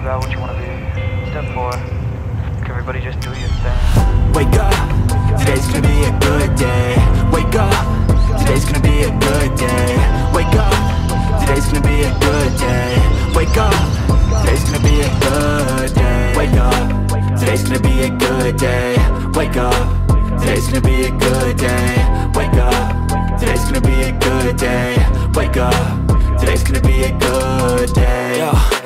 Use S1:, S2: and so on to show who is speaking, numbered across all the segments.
S1: five out uh, what you want to be. Step four, everybody just do your thing.
S2: Wake up, today's gonna be a good day. Wake up, today's gonna be a good day. Wake up, today's gonna be a good day. Wake up, today's gonna be a good day. Wake up, today's gonna be a good day. Wake up, today's gonna be a good day. Wake up, today's gonna be a good day. Wake up, today's gonna be a good day. Yo.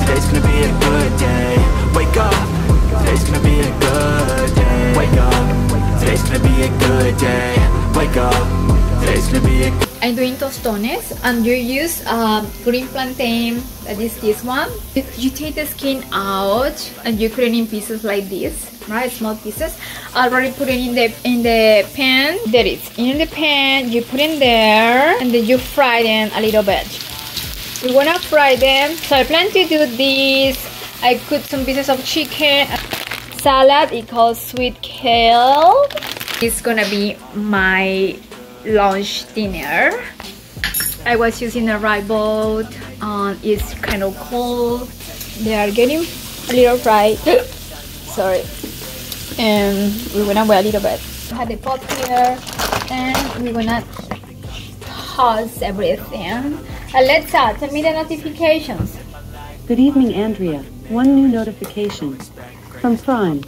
S2: Today's gonna be a good day. Wake up. Today's gonna be a good day. Wake up. Today's gonna be a good day. Wake up. Today's gonna be a
S3: I'm doing tostones and you use um, green plantain. That is this one. You, take the skin out and you cut it in pieces like this right? Small pieces. Already put it in the in the pan. There it is. In the pan you put in there and then you fry them a little bit we wanna fry them. So I plan to do this. I cut some pieces of chicken. Salad it calls sweet kale. It's gonna be my lunch dinner. I was using a rye boat. Um, it's kind of cold. They are getting a little fried. Sorry. And we're gonna wait a little bit. I have the pot here. And we're gonna toss everything Alexa, tell me the notifications.
S4: Good evening, Andrea. One new notification from Prime.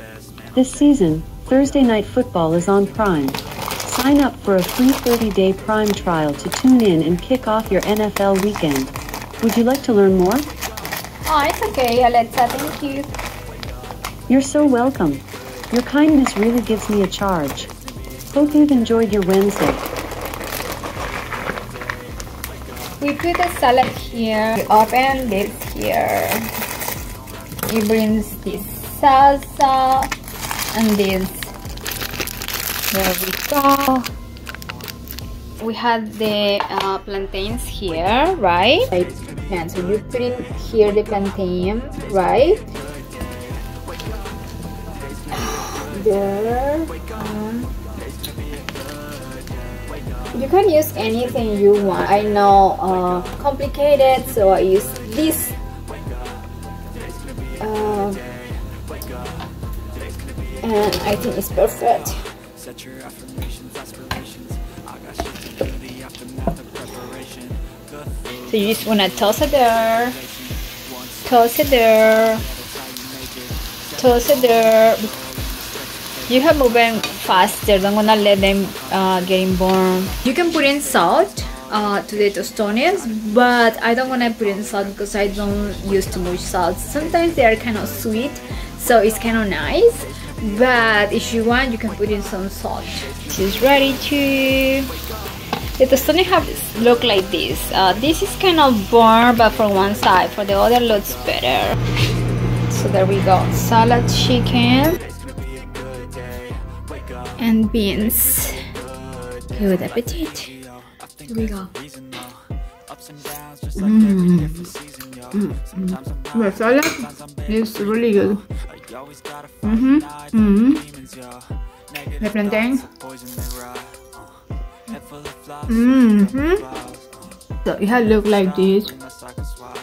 S4: This season, Thursday Night Football is on Prime. Sign up for a free 30-day Prime trial to tune in and kick off your NFL weekend. Would you like to learn more?
S3: Oh, it's okay, Alexa. Thank you.
S4: You're so welcome. Your kindness really gives me a charge. Hope you've enjoyed your Wednesday.
S3: We put the salad here. We open this here. It brings this salsa and this. There we go. We have the uh, plantains here, right? And so you put in here the plantain, right? There. You can use anything you want. I know uh, complicated so I use this. Uh, and I think it's perfect. So you just want to toss it there. Toss it there. Toss it there you have moving faster don't wanna let them uh, getting burned you can put in salt uh, to the tostones but I don't wanna put in salt because I don't use too much salt. Sometimes they are kind of sweet so it's kind of nice but if you want you can put in some salt. She's ready to the tostones have look like this. Uh, this is kind of burnt but for one side for the other looks better. So there we go. Salad chicken and beans. Good appetite. Here we go. Mmm. Mm. The salad is really good. Mm-hmm. Mm-hmm. The plantain. Mm-hmm. So it look like this.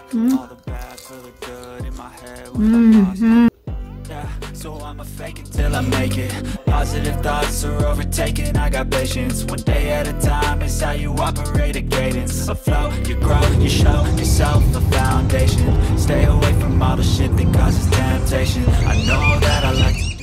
S3: Mm. Mm-hmm.
S2: So I'ma fake it till I make it. Positive thoughts are overtaken. I got patience. One day at a time is how you operate a cadence. A flow, you grow, you show yourself a foundation. Stay away from all the shit that causes temptation. I know that I like